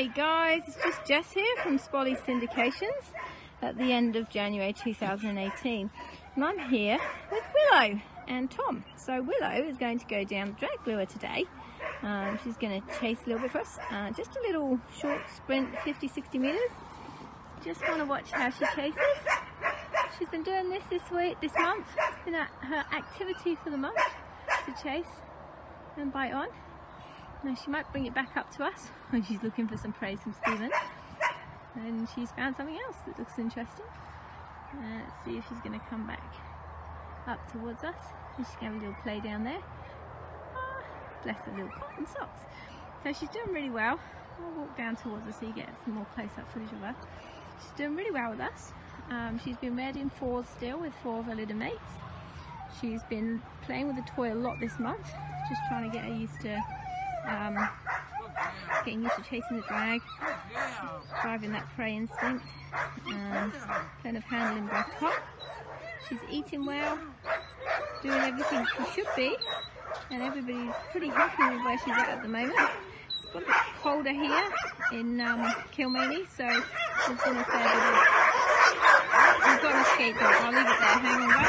guys, it's just Jess here from Spolly Syndications at the end of January 2018 and I'm here with Willow and Tom. So Willow is going to go down the drag lure today. Um, she's going to chase a little bit for us, uh, just a little short sprint 50-60 metres. Just want to watch how she chases. She's been doing this this week, this month. It's been her activity for the month to chase and bite on. Now she might bring it back up to us when she's looking for some praise from Stephen. And she's found something else that looks interesting. Uh, let's see if she's going to come back up towards us. She's going to have a little play down there. Ah, bless her little cotton socks. So she's doing really well. I'll walk down towards her so you get some more close-up footage of her. She's doing really well with us. Um, she's been reared in fours still with four of her little mates. She's been playing with the toy a lot this month, just trying to get her used to um, getting used to chasing the drag, driving that prey instinct, and kind of handling breath hop. She's eating well, doing everything she should be, and everybody's pretty happy with where she's at at the moment. It's got a bit colder here in um, so there's been a fair bit of... We've got an escape dog, I'll leave it there, hang on.